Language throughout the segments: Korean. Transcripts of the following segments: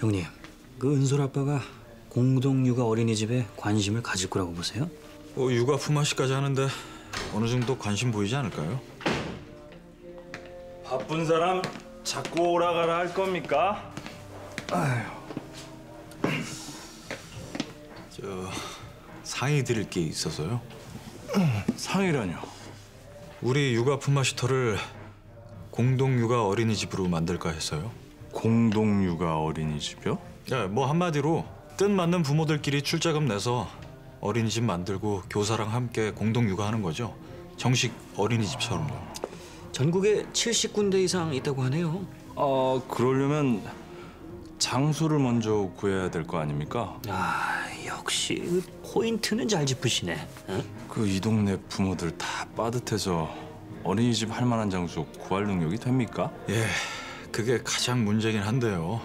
형님, 그 은솔 아빠가 공동 육아 어린이집에 관심을 가질 거라고 보세요? 뭐 육아 품앗이까지 하는데 어느 정도 관심 보이지 않을까요? 바쁜 사람 자꾸 오라가라 할 겁니까? 저 상의 드릴 게 있어서요. 상이라뇨. 우리 육아 품앗이터를 공동 육아 어린이집으로 만들까 해서요. 공동육아 어린이집이요? 예, 뭐 한마디로 뜻 맞는 부모들끼리 출자금 내서 어린이집 만들고 교사랑 함께 공동 육아하는 거죠. 정식 어린이집처럼요. 전국에 70군데 이상 있다고 하네요. 어 그러려면 장소를 먼저 구해야 될 거 아닙니까? 아, 역시 그 포인트는 잘 짚으시네. 어? 그이 동네 부모들 다 빠듯해서 어린이집 할 만한 장소 구할 능력이 됩니까? 예, 그게 가장 문제긴 한데요.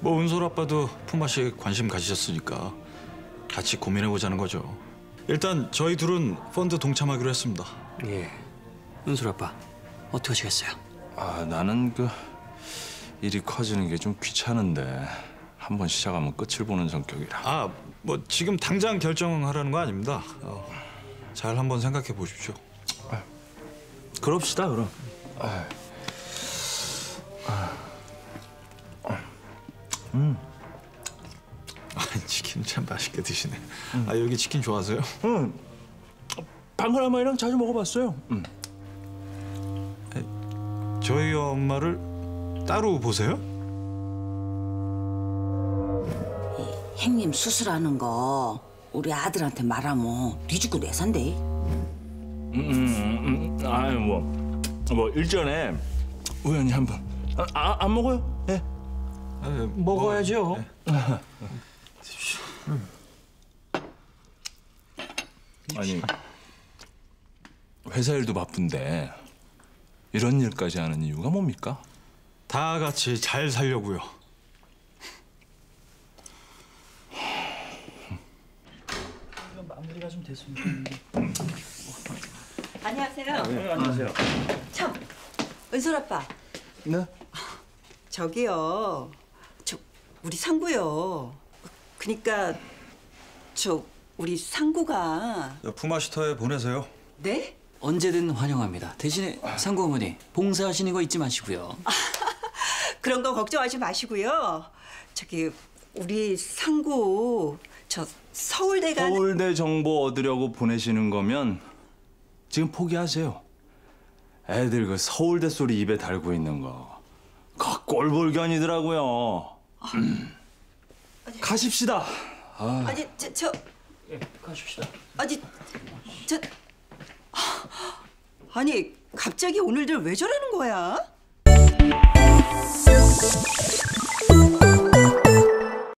뭐 은솔 아빠도 품앗이 관심 가지셨으니까 같이 고민해 보자는 거죠. 일단 저희 둘은 펀드 동참하기로 했습니다. 예. 은솔 아빠, 어떻게 하시겠어요? 아 나는 그 일이 커지는 게 좀 귀찮은데 한 번 시작하면 끝을 보는 성격이라. 아, 뭐 지금 당장 결정하라는 거 아닙니다. 어, 잘 한번 생각해 보십시오. 그럽시다 그럼. 아, 치킨 참 맛있게 드시네. 아, 여기 치킨 좋아하세요? 응. 방글라마이랑 자주 먹어봤어요. 응. 저희 엄마를 따로 보세요? 행님 수술하는 거 우리 아들한테 말하면 네 죽고 내 산대. 음, 아유 뭐, 뭐 일전에 우연히 한번 아, 아, 안 먹어요? 예. 아, 먹어야죠. 아니 회사 일도 바쁜데 이런 일까지 하는 이유가 뭡니까? 다 같이 잘 살려고요. 마무리가 좀 됐으면 안녕하세요. 안녕하세요. 참, 은솔 아빠. 네. 저기요. 저 우리 상구요. 그니까 저 우리 상구가 품앗이터에 보내세요. 네? 언제든 환영합니다. 대신에 상구 어머니 봉사하시는 거 잊지 마시고요. 그런 거 걱정하지 마시고요. 저기 우리 상구 저 서울대 가는 서울대 정보 얻으려고 보내시는 거면 지금 포기하세요. 애들 그 서울대 소리 입에 달고 있는 거. 그 꼴불견이더라고요. 아니, 가십시다. 아. 아니 저, 저 예, 가십시다. 아니 저 아니 갑자기 오늘들 왜 저러는 거야?